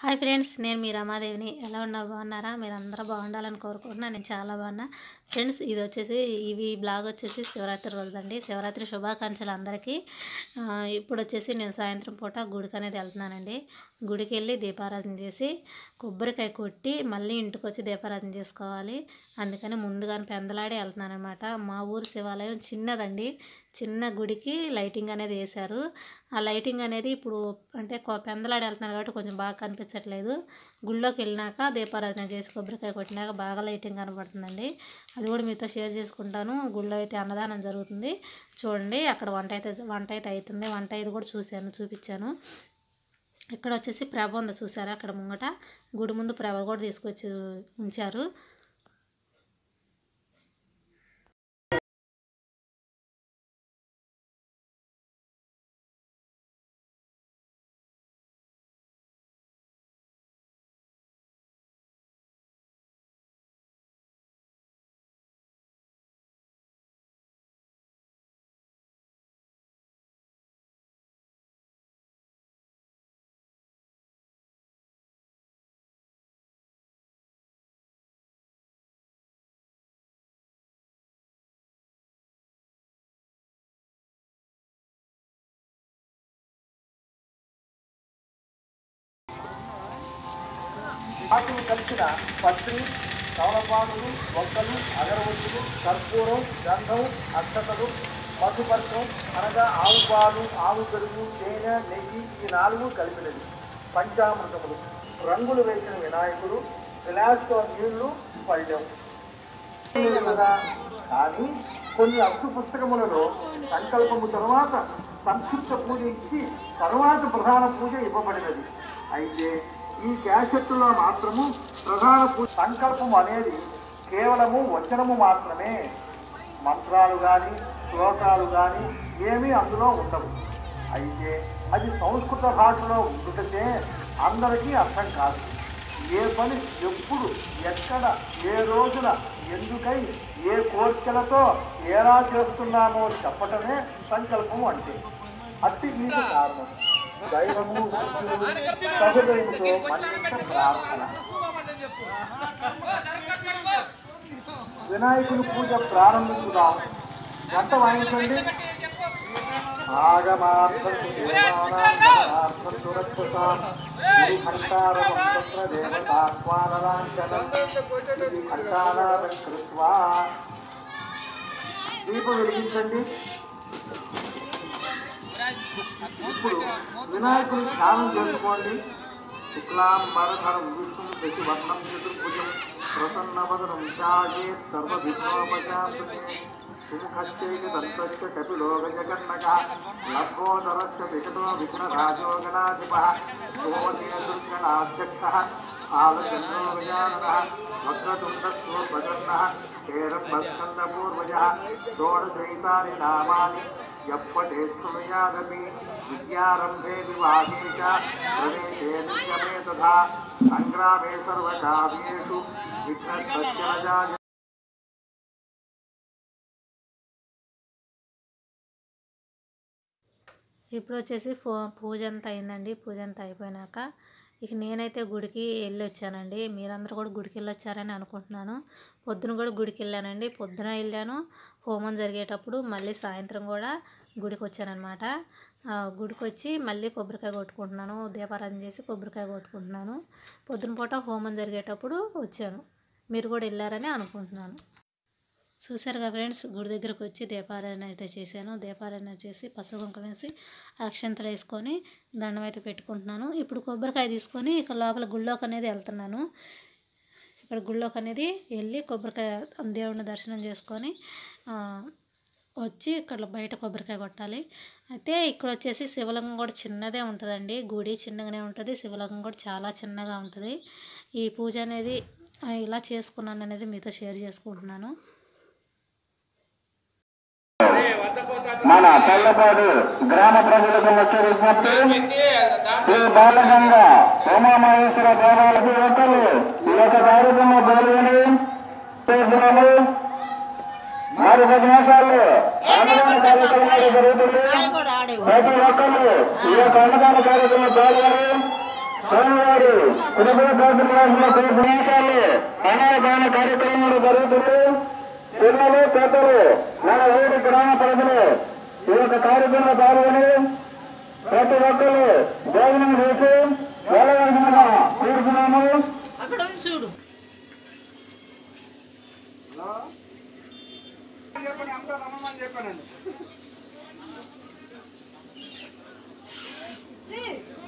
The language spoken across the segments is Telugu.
హాయ్ ఫ్రెండ్స్ నేను మీ రమాదేవిని. ఎలా ఉన్నారు? బాగున్నారా? మీరు అందరూ బాగుండాలని కోరుకుంటున్నా. నేను చాలా బాగున్నా. ఫ్రెండ్స్ ఇది వచ్చేసి ఇవి బ్లాగ్ వచ్చేసి శివరాత్రి రోజుదండి శివరాత్రి శుభాకాంక్షలు అందరికీ. ఇప్పుడు వచ్చేసి నేను సాయంత్రం పూట గుడికి అనేది వెళ్తున్నానండి. గుడికి వెళ్ళి దీపారాధన చేసి కొబ్బరికాయ కొట్టి మళ్ళీ ఇంటికి వచ్చి దీపారాధన చేసుకోవాలి. అందుకని ముందుగానే పెందలాడి వెళ్తున్నానమాట మా ఊరు శివాలయం చిన్నదండి. చిన్న గుడికి లైటింగ్ అనేది వేశారు. ఆ లైటింగ్ అనేది ఇప్పుడు అంటే కొ- పెందలాడి వెళ్తున్నారు కాబట్టి కొంచెం బాగా కనిపించట్లేదు. గుళ్ళోకి వెళ్ళినాక దీపారాధన చేసి కొబ్బరికాయ కొట్టినాక బాగా లైటింగ్ కనబడుతుందండి. అది కూడా మీతో షేర్ చేసుకుంటాను. గుళ్ళో అయితే అన్నదానం జరుగుతుంది. చూడండి అక్కడ వంట అయితే వంట అయితే అవుతుంది. వంట అయితే కూడా చూశాను చూపించాను. ఇక్కడ వచ్చేసి ప్రభ ఉంది చూసారా? అక్కడ ముంగట గుడి ముందు ప్రభ కూడా తీసుకొచ్చి ఉంచారు. వాటిని కలిసిన పత్రి తవలపాకులు ఒక్కలు అగరవత్తులు కర్పూరం గంధం అక్షతలు మధుపర్కం అనగా ఆవు పాలు ఆవు పెరుగు తేనె నెయ్యి ఈ నాలుగు కలిపినది పంచామృతములు. రంగులు వేసిన వినాయకుడు గ్లాస్తో నీళ్ళు పళ్ళెం. కదా. కానీ కొన్ని అక్షు పుస్తకములలో సంకల్పము తరువాత సంక్షిప్త పూజ ఇచ్చి తరువాత ప్రధాన పూజ ఇవ్వబడినది. అయితే ఈ క్యాసెట్లో మాత్రము ప్రధాన సంకల్పం అనేది కేవలము వచనము మాత్రమే. మంత్రాలు కానీ శ్లోకాలు కానీ ఏమీ అందులో ఉండవు. అయితే అది సంస్కృత భాషలో ఉంటుంటే అందరికీ అర్థం కాదు. ఏ పని ఎప్పుడు ఎక్కడ ఏ రోజున ఎందుకై ఏ కోర్కెలతో ఎలా చేస్తున్నామో చెప్పటమే సంకల్పం అంటే. అట్టి మీకు కారణం. దైవము వినాయకుని పూజ ప్రారంభించుదాం? గంట వాయించండి. ఆగమార్థం దేవానార్థం సురక్షసాం ఇప్పుడు వినాయకుని ధ్యానం చేసుకోండి శుక్లాంబరధరం విష్ణు వర్ణం చతుర్భుజం ప్రసన్నవదనం ఛాయే సర్వవిఘ్నోపశాంతే సుముఖశ్చైక దంతశ్చ కపిలో గజకర్ణక లభోదరశ్చ వికటో విఘ్నరాజో గణాధిపः సోమతే దుర్గణాధ్యక్షः ఆలచంద్రో గజాననः వక్రతుండస్వోపజన్నः హేరంబస్కందపూర్వజः షోడశైతాని నామాని యప్పటే శృణుయాదపి విద్యారంభే వివాహే చ ప్రవేశే నిత్యమే తథా సంగ్రామే సర్వకార్యేషు ఇప్పుడు వచ్చేసి పూ పూజ అంతా అయిందండి. పూజ అంతా అయిపోయినాక ఇక నేనైతే గుడికి వెళ్ళి వచ్చానండి మీరందరూ కూడా గుడికి వెళ్ళొచ్చారని అనుకుంటున్నాను. పొద్దున కూడా గుడికి వెళ్ళానండి పొద్దున వెళ్ళాను. హోమం జరిగేటప్పుడు మళ్ళీ సాయంత్రం కూడా గుడికి వచ్చానమాట గుడికి వచ్చి మళ్ళీ కొబ్బరికాయ కొట్టుకుంటున్నాను. దీపారాధన చేసి కొబ్బరికాయ కొట్టుకుంటున్నాను. పొద్దున పూట హోమం జరిగేటప్పుడు వచ్చాను. మీరు కూడా వెళ్ళారని అనుకుంటున్నాను. చూసారుగా ఫ్రెండ్స్? గుడి దగ్గరకు వచ్చి దీపారాధన అయితే చేశాను. దీపారాధన చేసి పసుపు కుంకుమ వేసి అక్షంతలు వేసుకొని దండం అయితే పెట్టుకుంటున్నాను. ఇప్పుడు కొబ్బరికాయ తీసుకొని ఇక లోపల గుళ్ళోకి అనేది వెళ్తున్నాను. ఇక్కడ గుళ్ళోకి అనేది వెళ్ళి కొబ్బరికాయ దేవుడిని దర్శనం చేసుకొని వచ్చి ఇక్కడ బయట కొబ్బరికాయ కొట్టాలి. అయితే ఇక్కడ వచ్చేసి శివలింగం కూడా చిన్నదే ఉంటుందండి. గుడి చిన్నగానే ఉంటుంది. శివలింగం కూడా చాలా చిన్నగా ఉంటుంది. ఈ పూజ అనేది ఇలా చేసుకున్నాను అనేది మీతో షేర్ చేసుకుంటున్నాను. మన తెల్లపాడు గ్రామ ప్రజలకు వచ్చే విజ్ఞప్తి శ్రీ బాలగంగ ఉమామహేశ్వర దేవాలయ సేవకులు ఈ యొక్క కార్యక్రమం పాల్గొని చేస్తున్నాము. మరి పది నిమిషాలు అన్నదాన కార్యక్రమాలు జరుగుతుంది ప్రతి ఒక్కరు ఈ యొక్క అన్నదాన కార్యక్రమం పాల్గొని స్వామివారి కుటుంబ కార్యక్రమాలు నిమిషాలు అన్నదాన కార్యక్రమాలు జరుగుతుంది పిల్లలు పెద్దలు మన ఊరి గ్రామ ప్రజలు ఈ యొక్క కార్యక్రమంలో పాల్గొని ప్రతి ఒక్కరు భోజనం చేసి వెళ్ళవలసిందిగా కోరుతున్నాము అక్కడ ఉంది చూడు. చెప్పండి అంతా రమ్మని చెప్పానండి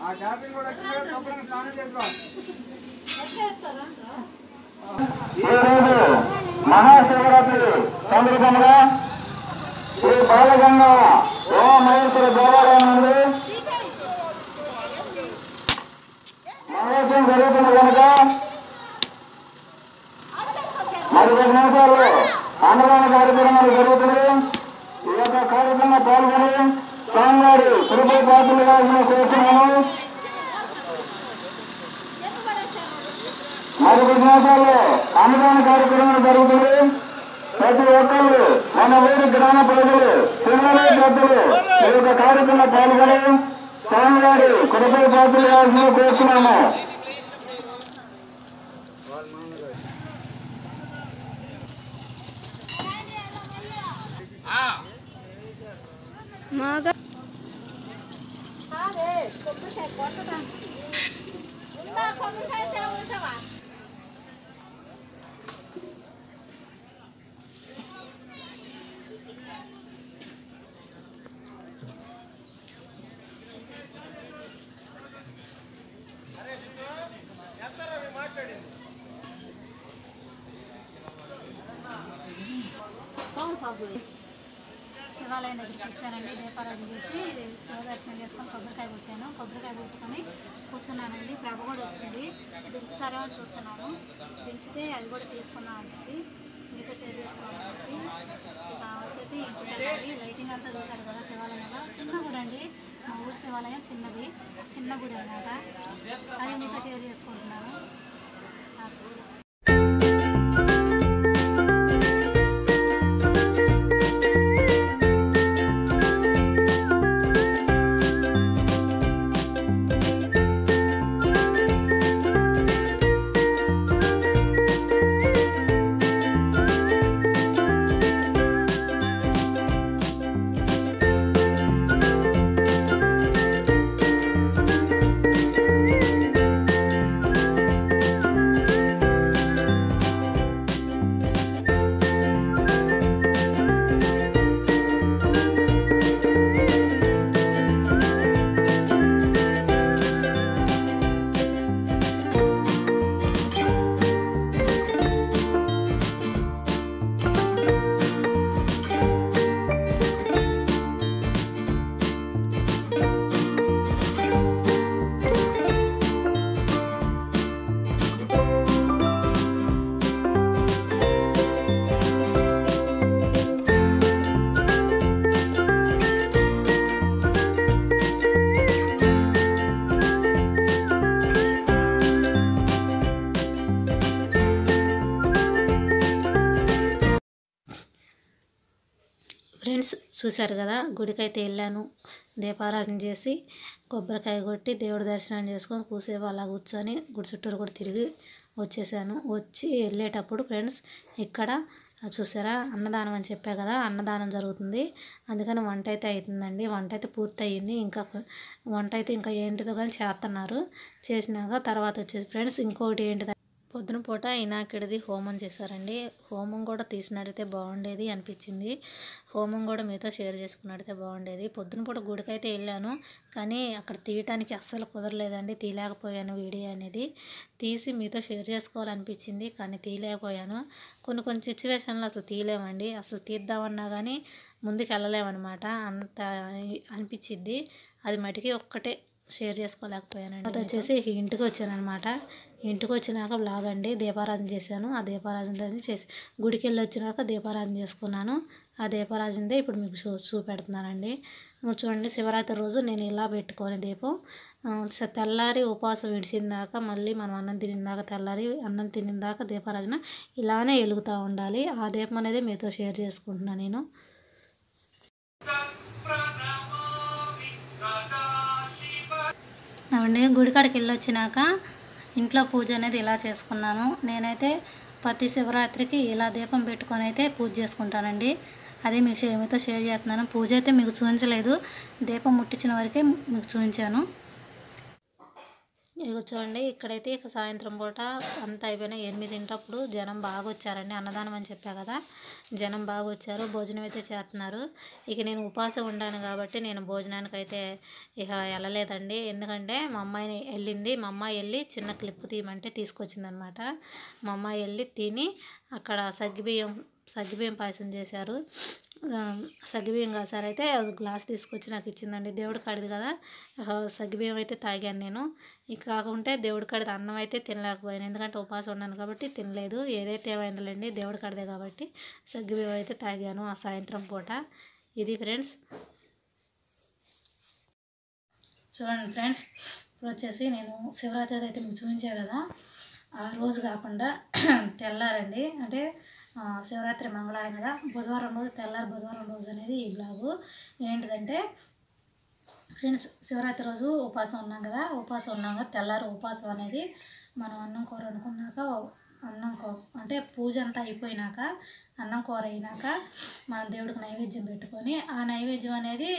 ఆ క్యాబిన్ కూడా స్నానం చేసుకోవాలి మహాశివరాత్రి. సందర్భంగా శ్రీ బాలగంగ. ఉమామహేశ్వర దేవాలయం నుండి మహోత్సవం జరుగుతుంది కనుక మరికొద్ది నిమిషాలు అన్నదాన కార్యక్రమాలు జరుగుతుంది. ఈ యొక్క కార్యక్రమంలో పాల్గొని స్వామివారి తిరుపతి పాత్రలు కావాల్సిన కోరుతున్నాము మరికొద్ది నిమిషాల్లో అన్నదాన కార్యక్రమం జరుగుతుంది. ప్రతి ఒక్కరు మన ఊరి గ్రామ ప్రజలు సినిమా పెద్దలు ఈ యొక్క కార్యక్రమంలో పాల్గొని స్వామివారి కృపై పాత్రలు కావాల్సిన కోరుతున్నాము మాగా దేవాలయం దగ్గరికి వచ్చానండి దీపారాధన చేసి శివ దర్శనం చేసుకొని కొబ్బరికాయ కొట్టాను. కొబ్బరికాయ కొట్టుకొని కూర్చున్నానండి. ప్రభ కూడా వచ్చింది దించుతారేమో చూస్తున్నాను. దించితే అది కూడా తీసుకుందాం అంటుంది. మీతో షేర్ చేసుకోవాలని ఇక వచ్చేసి ఇంటికి లైటింగ్ అంతా చూసారు కదా శివాలయంలో. చిన్న గుడి అండి. మా ఊరు శివాలయం చిన్నది. చిన్న గుడి అనమాట అది మీతో షేర్ చేసుకుంటున్నాను. చూశారు కదా గుడికైతే వెళ్ళాను. దీపారాధన చేసి కొబ్బరికాయ కొట్టి దేవుడి దర్శనం చేసుకొని కూసేపు అలా కూర్చొని గుడి చుట్టూరు కూడా తిరిగి వచ్చేసాను. వచ్చి వెళ్ళేటప్పుడు ఫ్రెండ్స్ ఇక్కడ చూసారా అన్నదానం అని చెప్పా కదా అన్నదానం జరుగుతుంది. అందుకని వంట అయితే అవుతుందండి వంట అయితే పూర్తి ఇంకా వంట అయితే ఇంకా ఏంటిదో కానీ చేస్తున్నారు చేసినాక తర్వాత వచ్చేసి ఫ్రెండ్స్ ఇంకోటి ఏంటిది పొద్దున పూట ఇనాకిడిది హోమం చేశారండి. హోమం కూడా తీసినట్టయితే బాగుండేది అనిపించింది. హోమం కూడా మీతో షేర్ చేసుకున్నట్టయితే బాగుండేది. పొద్దున పూట గుడికైతే వెళ్ళాను కానీ అక్కడ తీయటానికి అస్సలు కుదరలేదండి. తీయలేకపోయాను వీడియో అనేది. తీసి మీతో షేర్ చేసుకోవాలనిపించింది కానీ తీయలేకపోయాను. కొన్ని కొన్ని సిచ్యువేషన్లు అసలు తీయలేమండి. అసలు తీద్దామన్నా కానీ ముందుకు వెళ్ళలేమన్నమాట అంత అనిపించింది అది మటుకి ఒక్కటే షేర్ చేసుకోలేకపోయానండి. అది వచ్చేసి ఇంటికి వచ్చానమాట ఇంటికి వచ్చినాక బ్లాగ్ అండి. దీపారాధన చేశాను. ఆ దీపారాధన చేసి గుడికి వెళ్ళి వచ్చినాక దీపారాధన చేసుకున్నాను. ఆ దీపారాధనదే ఇప్పుడు మీకు చూ చూపెడుతున్నానండి. చూడండి శివరాత్రి రోజు నేను ఇలా పెట్టుకొని దీపం తెల్లారి ఉపవాసం విడిచిందాక మళ్ళీ మనం అన్నం తినిందాక తెల్లారి అన్నం తినిందాక దీపారాధన ఇలానే వెలుగుతూ ఉండాలి. ఆ దీపం అనేది మీతో షేర్ చేసుకుంటున్నాను నేను. అవండి గుడికాడికి వెళ్ళి వచ్చినాక ఇంట్లో పూజ అనేది ఇలా చేసుకున్నాను. నేనైతే ప్రతి శివరాత్రికి ఇలా దీపం పెట్టుకొని అయితే పూజ చేసుకుంటానండి. అదే మీకు షే- షేర్ చేస్తున్నాను. పూజ అయితే మీకు చూపించలేదు. దీపం ముట్టించిన వరకే మీకు చూపించాను. ఇక చూడండి ఇక్కడైతే ఇక సాయంత్రం పూట అంతా అయిపోయినా ఎనిమిదింటప్పుడు జనం బాగా వచ్చారండి. అన్నదానం అని చెప్పా కదా జనం బాగా వచ్చారు భోజనం అయితే చేస్తున్నారు. ఇక నేను ఉపాసం ఉండాను కాబట్టి నేను భోజనానికి అయితే ఇక వెళ్ళలేదండి. ఎందుకంటే మా అమ్మాయిని వెళ్ళింది మా అమ్మాయి వెళ్ళి చిన్న క్లిప్ తీయమంటే తీసుకొచ్చిందనమాట. మా అమ్మాయి వెళ్ళి తిని అక్కడ సగ్గిబియ్యం సగ్గిబియ్యం పాయసం చేశారు. సగ్గిబీం కాదు సార్. అయితే అది గ్లాస్ తీసుకొచ్చి నాకు ఇచ్చిందండి. దేవుడి కాడిది కదా. సగ్గుబియ్యం అయితే తాగాను నేను. ఇక కాకుంటే దేవుడి కాడిది అన్నం అయితే తినలేకపోయాను. ఎందుకంటే ఉపాసం ఉన్నాను కాబట్టి తినలేదు. ఏదైతే ఏమైందిలేండి దేవుడి కాడిదే కాబట్టి సగ్గుబియ్యం అయితే తాగాను ఆ సాయంత్రం పూట. ఇది ఫ్రెండ్స్. చూడండి ఫ్రెండ్స్. ఇప్పుడు వచ్చేసి నేను శివరాత్రి అయితే మీకు చూపించా కదా. ఆ రోజు కాకుండా తెల్లారండి. అంటే శివరాత్రి మంగళవారం కదా బుధవారం రోజు తెల్లారి బుధవారం రోజు అనేది ఈ బ్లాగు. ఏంటిదంటే ఫ్రెండ్స్ శివరాత్రి రోజు ఉపవాసం ఉన్నాం కదా ఉపవాసం ఉన్నాం కదా తెల్లారి ఉపవాసం అనేది మనం అన్నం కూర అనుకున్నాక అన్నం కూర అంటే పూజ అంతా అయిపోయినాక అన్నం కూర అయినాక మన దేవుడికి నైవేద్యం పెట్టుకొని ఆ నైవేద్యం అనేది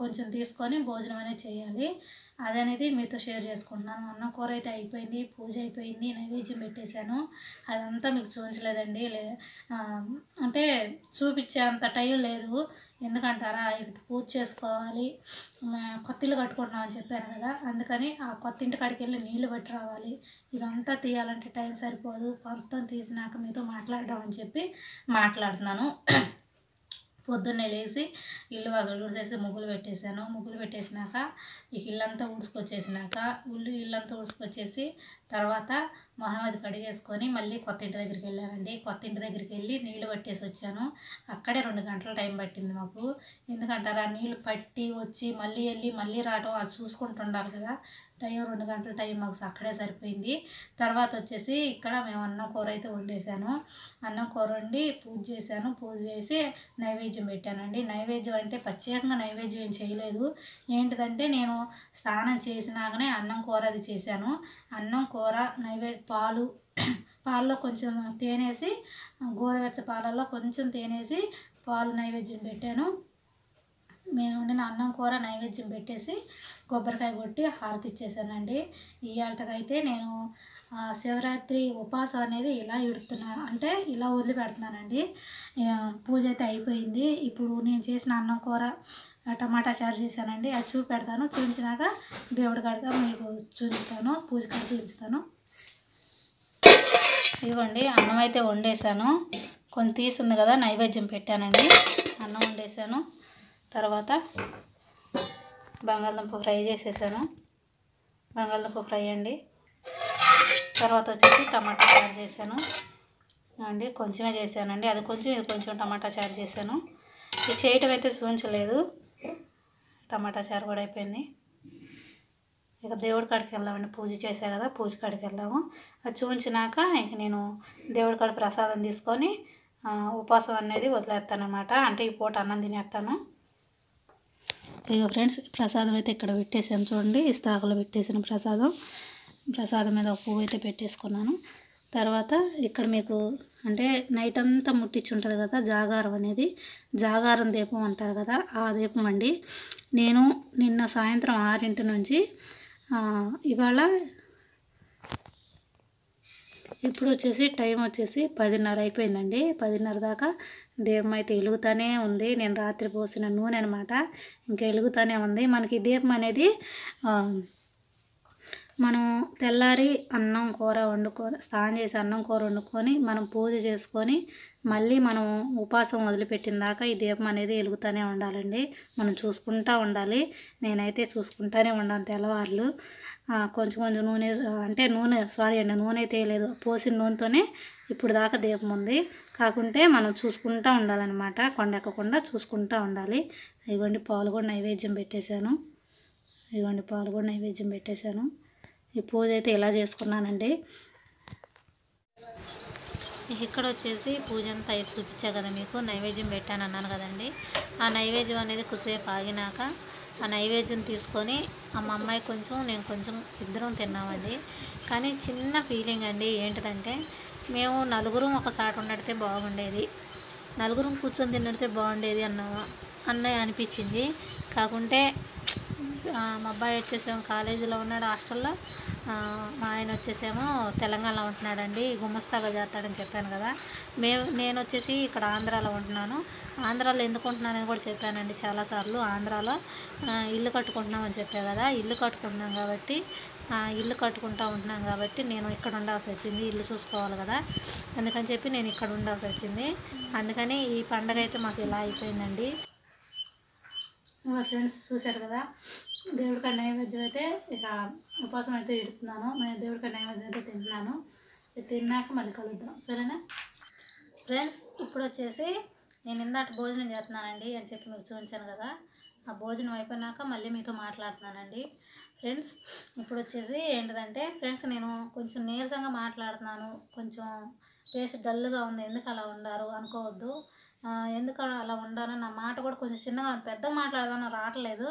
కొంచెం తీసుకొని భోజనం అనేది చేయాలి. అదనేది మీతో షేర్ చేసుకుంటున్నాను. అన్న కూర అయితే అయిపోయింది పూజ అయిపోయింది నైవేద్యం పెట్టేశాను. అదంతా మీకు చూపించలేదండి. లే అంటే చూపించే అంత టైం లేదు. ఎందుకంటారా? ఇక్కడ పూజ చేసుకోవాలి కొత్త ఇల్లు కట్టుకుంటున్నాం అని చెప్పాను కదా. అందుకని ఆ కొత్త ఇంటి కాడికి వెళ్ళి నీళ్ళు పట్టి రావాలి. ఇదంతా తీయాలంటే టైం సరిపోదు. మొత్తం తీసినాక మీతో మాట్లాడదామని చెప్పి మాట్లాడుతున్నాను. పొద్దున్నే లేచి ఇల్లు వాకిలి ఊడ్చేసి ముగ్గులు పెట్టేశాను. ముగ్గులు పెట్టేసినాక ఈ ఇల్లంతా ఊడ్చుకొచ్చేసినాక ఇల్లు ఇల్లంతా ఊడ్చుకొచ్చేసి తర్వాత మొహమ్మద్ కడిగేసుకొని మళ్ళీ కొత్త ఇంటి దగ్గరికి వెళ్ళానండి. కొత్త ఇంటి దగ్గరికి వెళ్ళి నీళ్ళు పట్టేసి వచ్చాను. అక్కడే రెండు గంటల టైం పట్టింది మాకు. ఎందుకంటారా? నీళ్ళు పట్టి వచ్చి మళ్ళీ వెళ్ళి మళ్ళీ రావడం అది చూసుకుంటుండాలి కదా. టైం రెండు గంటల టైం మాకు అక్కడే సరిపోయింది. తర్వాత వచ్చేసి ఇక్కడ మేము అన్నం కూర అయితే వండేసాను అన్నం కూర వండి పూజ చేశాను. పూజ చేసి నైవేద్యం పెట్టానండి. నైవేద్యం అంటే ప్రత్యేకంగా నైవేద్యం ఏం చేయలేదు. ఏంటిదంటే నేను స్నానం చేసినాకనే అన్నం కూర అది చేశాను. అన్నం కూర నైవేద్యం పాలు పాలలో కొంచెం తేనేసి గోరువెచ్చ పాలల్లో కొంచెం తేనేసి పాలు నైవేద్యం పెట్టాను. నేను వండిన అన్నం కూర నైవేద్యం పెట్టేసి కొబ్బరికాయ కొట్టి హారతి ఇచ్చేసానండి. ఇవాళకైతే నేను శివరాత్రి ఉపాసం అనేది ఇలా ఇడుతున్నా అంటే ఇలా వదిలిపెడుతున్నానండి. పూజ అయితే అయిపోయింది. ఇప్పుడు నేను చేసిన అన్నం కూర టమాటా చారు చేశానండి. అది చూపెడతాను. చూపించినాక దేవుడి కాడిగా మీకు చూపిస్తాను. పూజ చూపించుతాను చూపిస్తాను. ఇదిగోండి అన్నం అయితే వండేసాను. కొంచెం తీసుంది కదా నైవేద్యం పెట్టానండి. అన్నం వండేసాను. తర్వాత బంగాళదుంప ఫ్రై చేసేసాను. బంగాళదుంప ఫ్రై అండి. తర్వాత వచ్చేసి టమాటా చారు చేశాను. అండి కొంచెమే చేశానండి. అది కొంచెం ఇది కొంచెం టమాటా చారు చేశాను. ఇది చేయటం అయితే చూపించలేదు. టమాటా చారు కూడా అయిపోయింది. ఇక దేవుడి కాడికి వెళ్దామండి. పూజ చేసా కదా పూజ కాడికి వెళ్దాము. అది చూపించినాక ఇక నేను దేవుడి కాడ ప్రసాదం తీసుకొని ఉపవాసం అనేది వదిలేస్తానమాట అంటే ఈ పూట అన్నం తినేస్తాను. ఇక ఫ్రెండ్స్ ప్రసాదం అయితే ఇక్కడ పెట్టేసాను చూడండి. ఇస్తాకులో పెట్టేసిన ప్రసాదం. ప్రసాదం మీద ఒక పువ్వు అయితే పెట్టేసుకున్నాను. తర్వాత ఇక్కడ మీకు అంటే నైట్ అంతా ముట్టించి ఉంటుంది కదా జాగారం అనేది. జాగారం దీపం అంటారు కదా ఆ దీపం అండి. నేను నిన్న సాయంత్రం ఆరింటి నుంచి ఇవాళ ఇప్పుడు వచ్చేసి టైం వచ్చేసి పదిన్నర అయిపోయిందండి. పదిన్నర దాకా దీపం అయితే వెలుగుతూనే ఉంది. నేను రాత్రి పోసిన నూనె అనమాట ఇంకా వెలుగుతూనే ఉంది. మనకి దీపం అనేది మనం తెల్లారి అన్నం కూర వండుకొని స్నానం చేసి అన్నం కూర వండుకొని మనం పూజ చేసుకొని మళ్ళీ మనం ఉపాసం వదిలిపెట్టిన దాకా ఈ దీపం అనేది వెలుగుతూనే ఉండాలండి. మనం చూసుకుంటా ఉండాలి. నేనైతే చూసుకుంటానే ఉన్నాను తెల్లవారులు. కొంచెం కొంచెం నూనె అంటే నూనె సారీ అండి నూనె అయితే లేదు. పోసిన నూనెతోనే ఇప్పుడు దాకా దీపం ఉంది. కాకుంటే మనం చూసుకుంటా ఉండాలన్నమాట. కొండెక్కకుండా చూసుకుంటూ ఉండాలి. ఇవ్వండి పాలు కూడా నైవేద్యం పెట్టేశాను. ఇవ్వండి పాలు కూడా నైవేద్యం పెట్టేశాను. ఈ పూజ అయితే ఇలా చేసుకున్నానండి ఇక్కడ వచ్చేసి పూజ అంతా అయి చూపించా కదా మీకు. నైవేద్యం పెట్టాను అన్నాను కదండి. ఆ నైవేద్యం అనేది కొద్దిసేపు ఆగినాక ఆ నైవేద్యం తీసుకొని ఆ మా అమ్మాయి కొంచెం నేను కొంచెం ఇద్దరం తిన్నామండి. కానీ చిన్న ఫీలింగ్ అండి ఏంటిదంటే మేము నలుగురం ఒకసారి ఉండడితే బాగుండేది. నలుగురం కూర్చొని తిన్నడితే బాగుండేది అన్న అన్నయ్య అనిపించింది. కాకుంటే మా అబ్బాయి వచ్చేసేమో కాలేజీలో ఉన్నాడు హాస్టల్లో. మా ఆయన వచ్చేసేమో తెలంగాణలో ఉంటున్నాడండి గుమస్తాగా చేస్తాడని చెప్పాను కదా. మేము నేను వచ్చేసి ఇక్కడ ఆంధ్రాలో ఉంటున్నాను. ఆంధ్రాలో ఎందుకు ఉంటున్నానని కూడా చెప్పానండి చాలాసార్లు. ఆంధ్రాలో ఇల్లు కట్టుకుంటున్నామని చెప్పా కదా ఇల్లు కట్టుకుంటున్నాం కాబట్టి ఇల్లు కట్టుకుంటా ఉంటున్నాం కాబట్టి నేను ఇక్కడ ఉండాల్సి వచ్చింది ఇల్లు చూసుకోవాలి కదా. అందుకని చెప్పి నేను ఇక్కడ ఉండాల్సి వచ్చింది. అందుకని ఈ పండగ అయితే మాకు ఇలా అయిపోయిందండి. మా ఫ్రెండ్స్ చూశారు కదా దేవుడికి నైవేద్యం అయితే ఇక ఉపాసం అయితే ఇడుతున్నాను నేను దేవుడికి నైవేద్యం అయితే తింటున్నాను. ఇది తిన్నాక మళ్ళీ కలుద్దాం. సరేనా? ఫ్రెండ్స్ ఇప్పుడు వచ్చేసి నేను ఇందాక భోజనం చేస్తున్నానండి అని చెప్పి మీకు చూపించాను కదా. ఆ భోజనం అయిపోయినాక మళ్ళీ మీతో మాట్లాడుతున్నానండి. ఫ్రెండ్స్ ఇప్పుడు వచ్చేసి ఏంటిదంటే ఫ్రెండ్స్ నేను కొంచెం నీరసంగా మాట్లాడుతున్నాను. కొంచెం టేస్ట్ డల్గా ఉంది. ఎందుకు అలా ఉండారు అనుకోవద్దు. ఎందుకు అలా ఉండాలని నా మాట కూడా కొంచెం చిన్నగా పెద్దగా మాట్లాడదాను రావట్లేదు.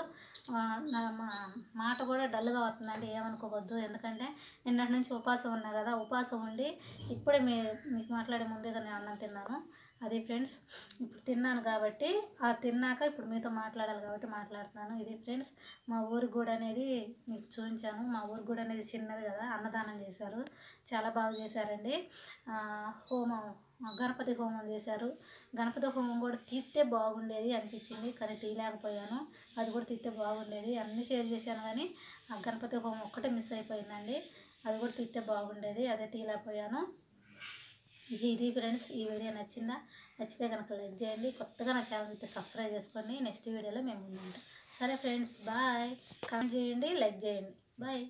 నా మా- మాట కూడా డల్గా అవుతుందండి ఏమనుకోవద్దు. ఎందుకంటే నిన్నటి నుంచి ఉపాసం ఉన్నా కదా ఉపాసం ఉండి ఇప్పుడే మీ మీకు మాట్లాడే ముందే నేను అన్నం తిన్నాను అది ఫ్రెండ్స్ ఇప్పుడు తిన్నాను కాబట్టి ఆ తిన్నాక ఇప్పుడు మీతో మాట్లాడాలి కాబట్టి మాట్లాడుతున్నాను. ఇది ఫ్రెండ్స్ మా ఊరి కూడా అనేది మీకు చూపించాను మా ఊరి గుడి అనేది చిన్నది కదా అన్నదానం చేశారు. చాలా బాగా చేశారండి. హోమం గణపతి హోమం చేశారు. గణపతి హోమం కూడా తీస్తే బాగుండేది అనిపించింది. కానీ తీయలేకపోయాను. అది కూడా తీస్తే బాగుండేది. అన్నీ షేర్ చేశాను కానీ ఆ గణపతి హోమం ఒక్కటే మిస్ అయిపోయిందండి. అది కూడా తీస్తే బాగుండేది. అదే తీయలేకపోయాను. ఇది ఫ్రెండ్స్ ఈ వీడియో నచ్చిందా? నచ్చితే కనుక లైక్ చేయండి. కొత్తగా నా ఛానల్ అయితే సబ్స్క్రైబ్ చేసుకోండి. నెక్స్ట్ వీడియోలో మేము ముందుంటాం సరే ఫ్రెండ్స్ బాయ్. కమెంట్ చేయండి లైక్ చేయండి. బాయ్.